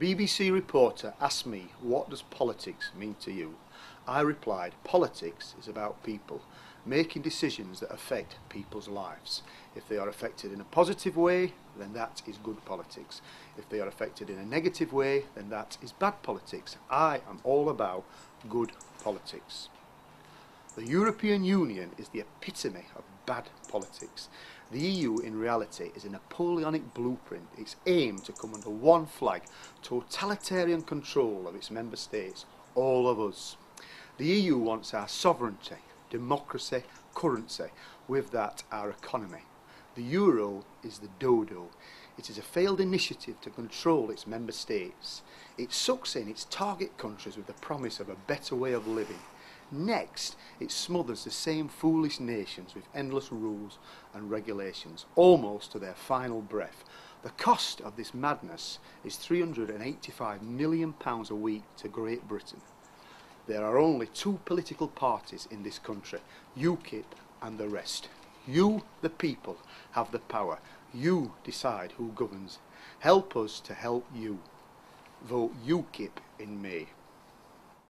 BBC reporter asked me, what does politics mean to you? I replied, politics is about people making decisions that affect people's lives. If they are affected in a positive way, then that is good politics. If they are affected in a negative way, then that is bad politics. I am all about good politics. The European Union is the epitome of bad politics. The EU in reality is a Napoleonic blueprint. It's aimed to come under one flag, totalitarian control of its member states, all of us. The EU wants our sovereignty, democracy, currency, with that our economy. The euro is the dodo. It is a failed initiative to control its member states. It sucks in its target countries with the promise of a better way of living. Next, it smothers the same foolish nations with endless rules and regulations, almost to their final breath. The cost of this madness is £385 million a week to Great Britain. There are only two political parties in this country, UKIP and the rest. You, the people, have the power. You decide who governs. Help us to help you. Vote UKIP in May.